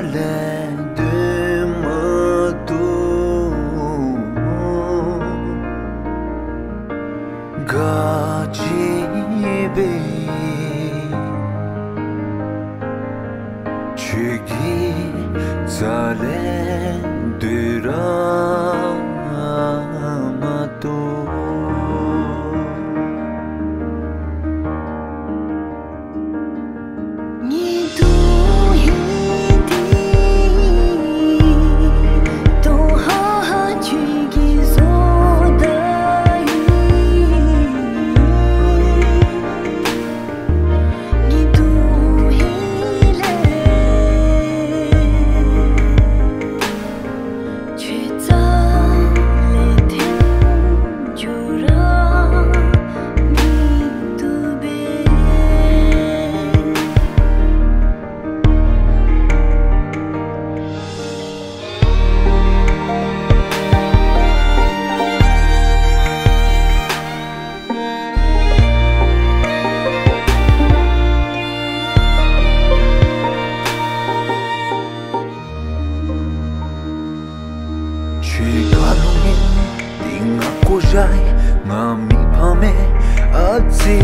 le de mă duc Gacibe Çünkü zale durar Shqiptarungin Ti nga kusaj Nga mi pa me Atë si